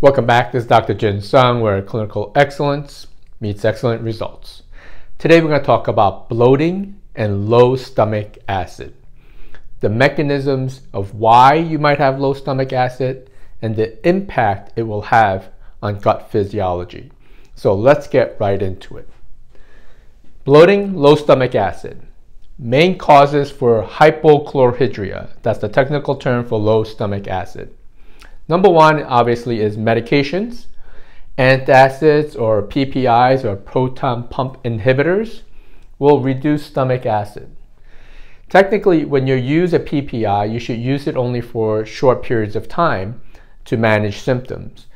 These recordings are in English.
Welcome back. This is Dr. Jin Sung, where clinical excellence meets excellent results. Today we're going to talk about bloating and low stomach acid, the mechanisms of why you might have low stomach acid, and the impact it will have on gut physiology. So let's get right into it. Bloating, low stomach acid. Main causes for hypochlorhydria. That's the technical term for low stomach acid. Number one, obviously, is medications. Antacids or PPIs or proton pump inhibitors will reduce stomach acid. Technically, when you use a PPI, you should use it only for short periods of time to manage symptoms.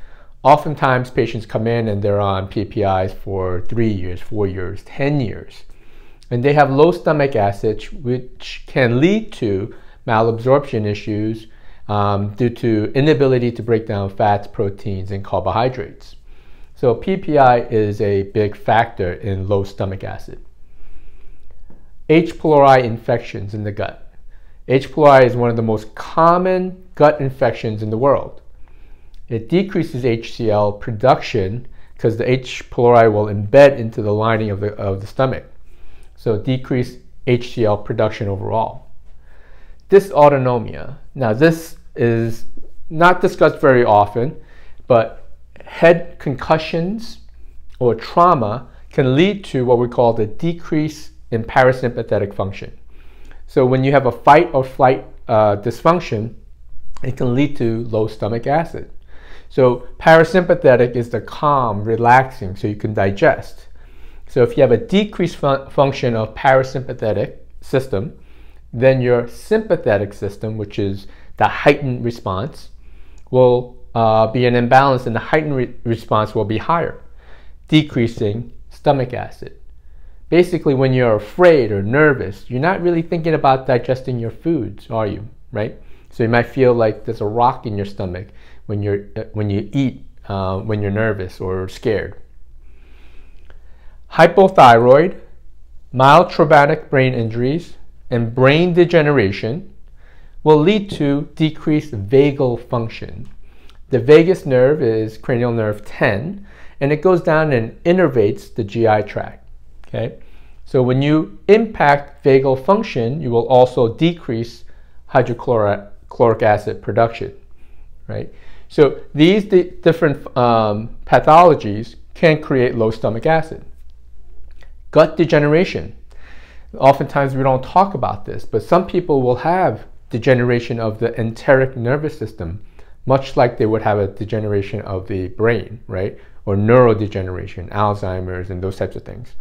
Oftentimes, patients come in and they're on PPIs for three years, four years, 10 years. And they have low stomach acid, which can lead to malabsorption issues um, due to inability to break down fats, proteins, and carbohydrates. So PPI is a big factor in low stomach acid. H. pylori infections in the gut. H. pylori is one of the most common gut infections in the world. It decreases HCl production because the H. pylori will embed into the lining of the, of the stomach. So decrease HCl production overall. Dysautonomia. Now this is not discussed very often, but head concussions or trauma can lead to what we call the decrease in parasympathetic function. So when you have a fight or flight uh, dysfunction, it can lead to low stomach acid. So parasympathetic is the calm, relaxing, so you can digest. So if you have a decreased fun function of parasympathetic system, then your sympathetic system, which is the heightened response, will uh, be an imbalance and the heightened re response will be higher, decreasing stomach acid. Basically, when you're afraid or nervous, you're not really thinking about digesting your foods, are you? Right? So you might feel like there's a rock in your stomach when you're uh, when you eat uh, when you're nervous or scared. Hypothyroid, mild traumatic brain injuries, and brain degeneration will lead to decreased vagal function. The vagus nerve is cranial nerve 10, and it goes down and innervates the GI tract. Okay, so when you impact vagal function, you will also decrease hydrochloric acid production. Right. So these different um, pathologies can create low stomach acid. Gut degeneration. Oftentimes we don't talk about this, but some people will have degeneration of the enteric nervous system, much like they would have a degeneration of the brain, right? Or neurodegeneration, Alzheimer's, and those types of things.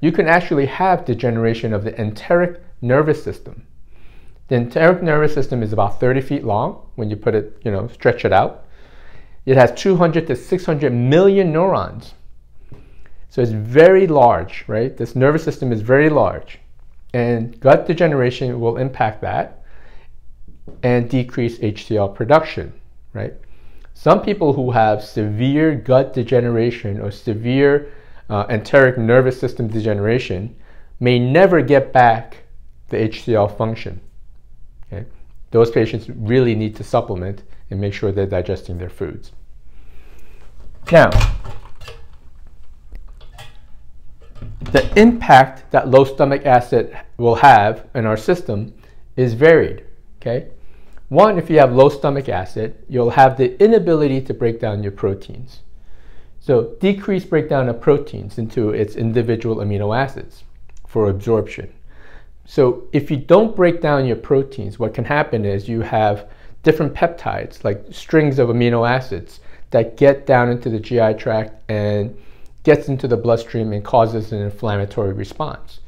You can actually have degeneration of the enteric nervous system. The enteric nervous system is about 30 feet long when you put it, you know, stretch it out. It has 200 to 600 million neurons. So it's very large, right? This nervous system is very large. And gut degeneration will impact that and decrease HCl production, right? Some people who have severe gut degeneration or severe uh, enteric nervous system degeneration may never get back the HCl function. Okay? Those patients really need to supplement and make sure they're digesting their foods. Now, the impact that low stomach acid will have in our system is varied. Okay? One, if you have low stomach acid, you'll have the inability to break down your proteins. So decreased breakdown of proteins into its individual amino acids for absorption. So if you don't break down your proteins, what can happen is you have different peptides, like strings of amino acids, that get down into the GI tract and gets into the bloodstream and causes an inflammatory response.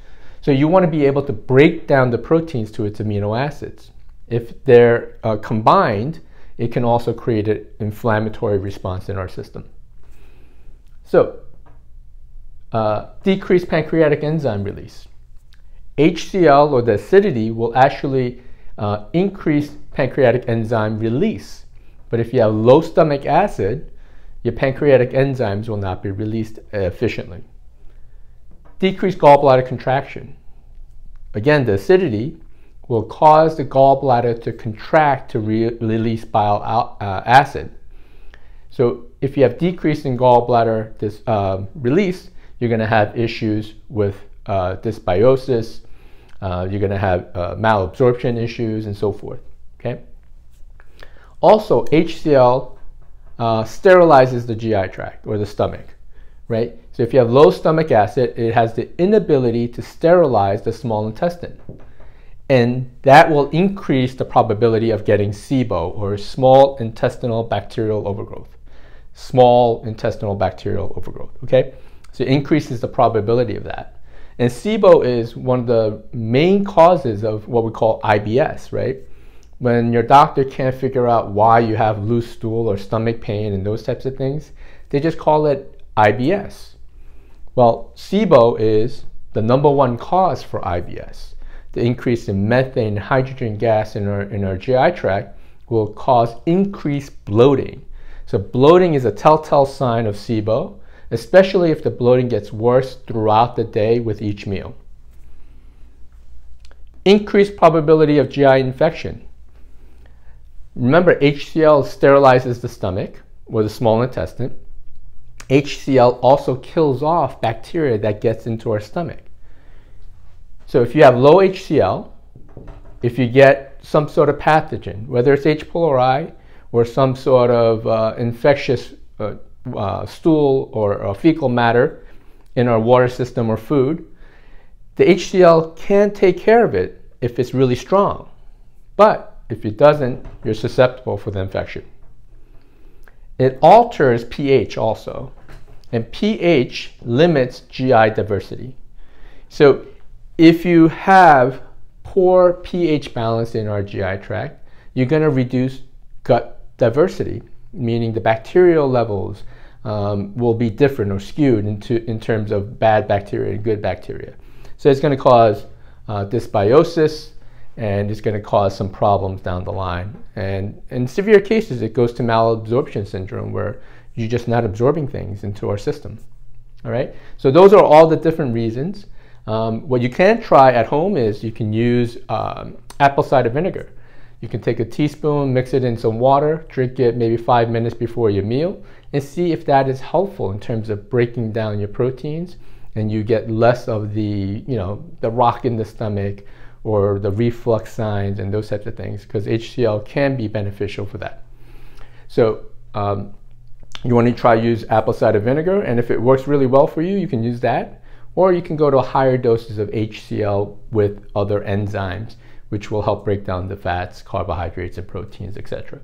So you want to be able to break down the proteins to its amino acids. If they're uh, combined, it can also create an inflammatory response in our system. So, uh, decreased pancreatic enzyme release. HCl or the acidity will actually uh, increase pancreatic enzyme release. But if you have low stomach acid, your pancreatic enzymes will not be released efficiently. Decreased gallbladder contraction. Again, the acidity will cause the gallbladder to contract to re release bile uh, acid. So if you have decrease in gallbladder this, uh, release, you're going to have issues with uh, dysbiosis. Uh, you're going to have uh, malabsorption issues and so forth. Okay. Also, HCl uh, sterilizes the GI tract or the stomach, right? So if you have low stomach acid, it has the inability to sterilize the small intestine. And that will increase the probability of getting SIBO or small intestinal bacterial overgrowth. Small intestinal bacterial overgrowth, okay? So it increases the probability of that. And SIBO is one of the main causes of what we call IBS, right? When your doctor can't figure out why you have loose stool or stomach pain and those types of things, they just call it IBS. Well, SIBO is the number one cause for IBS. The increase in methane and hydrogen gas in our, in our GI tract will cause increased bloating. So bloating is a telltale sign of SIBO, especially if the bloating gets worse throughout the day with each meal. Increased probability of GI infection. Remember, HCl sterilizes the stomach or the small intestine. HCl also kills off bacteria that gets into our stomach. So if you have low HCl, if you get some sort of pathogen, whether it's H. pylori or some sort of uh, infectious uh, uh, stool or fecal matter in our water system or food, the HCl can take care of it if it's really strong. But if it doesn't, you're susceptible for the infection. It alters pH also, and pH limits GI diversity. So if you have poor pH balance in our GI tract, you're going to reduce gut diversity, meaning the bacterial levels um, will be different or skewed into, in terms of bad bacteria and good bacteria. So it's going to cause uh, dysbiosis, and it's going to cause some problems down the line. And in severe cases, it goes to malabsorption syndrome where you're just not absorbing things into our system. All right. So those are all the different reasons. Um, what you can try at home is you can use um, apple cider vinegar. You can take a teaspoon, mix it in some water, drink it maybe five minutes before your meal, and see if that is helpful in terms of breaking down your proteins, and you get less of the, you know, the rock in the stomach or the reflux signs and those types of things because HCl can be beneficial for that. So um, you want to try use apple cider vinegar and if it works really well for you, you can use that. Or you can go to higher doses of HCl with other enzymes, which will help break down the fats, carbohydrates, and proteins, etc.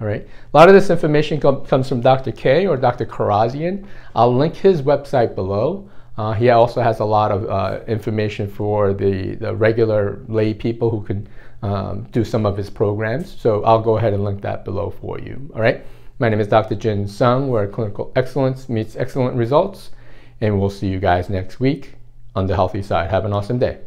All right. A lot of this information com comes from Dr. K or Dr. Kharrazian. I'll link his website below. Uh, he also has a lot of uh, information for the, the regular lay people who can um, do some of his programs. So I'll go ahead and link that below for you. All right. My name is Dr. Jin Sung, where clinical excellence meets excellent results. And we'll see you guys next week on the healthy side. Have an awesome day.